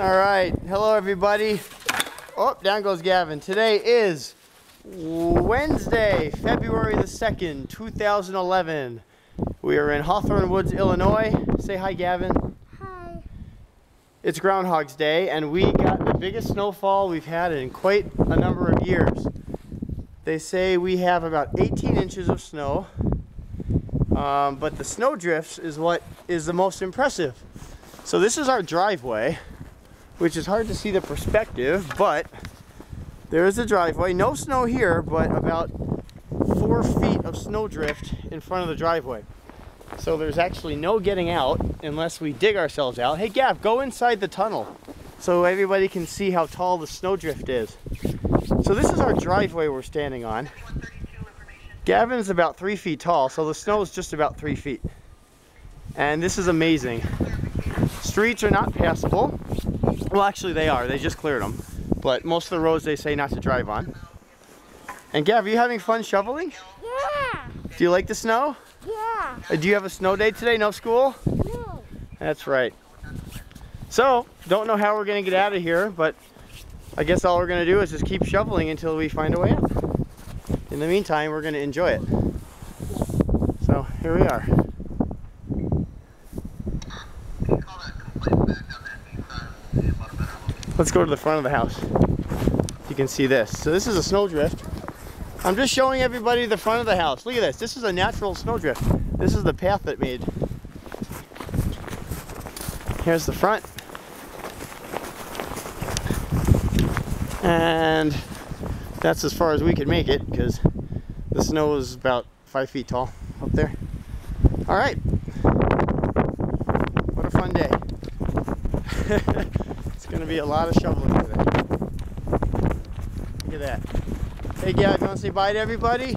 All right, hello everybody. Oh, down goes Gavin. Today is Wednesday, February the 2nd, 2011. We are in Hawthorn Woods, Illinois. Say hi, Gavin. Hi. It's Groundhog's Day, and we got the biggest snowfall we've had in quite a number of years. They say we have about 18 inches of snow, um, but the snow drifts is what is the most impressive. So this is our driveway, which is hard to see the perspective, but there is a driveway. No snow here, but about four feet of snowdrift in front of the driveway. So there's actually no getting out unless we dig ourselves out. Hey Gav, go inside the tunnel so everybody can see how tall the snowdrift is. So this is our driveway we're standing on. Gavin's about three feet tall, so the snow is just about three feet. And this is amazing. Streets are not passable. Well, actually they are, they just cleared them. But most of the roads they say not to drive on. And Gav, are you having fun shoveling? Yeah. Do you like the snow? Yeah. Uh, Do you have a snow day today? No school? No. That's right. So, don't know how we're going to get out of here, but I guess all we're going to do is just keep shoveling until we find a way out. In the meantime, we're going to enjoy it. So, here we are. Let's go to the front of the house. You can see this. So this is a snowdrift. I'm just showing everybody the front of the house. Look at this. This is a natural snowdrift. This is the path it made. Here's the front. And that's as far as we could make it because the snow is about five feet tall up there. All right. What a fun day. going to be a lot of shoveling today. Look at that. Hey, Gav, you want to say bye to everybody?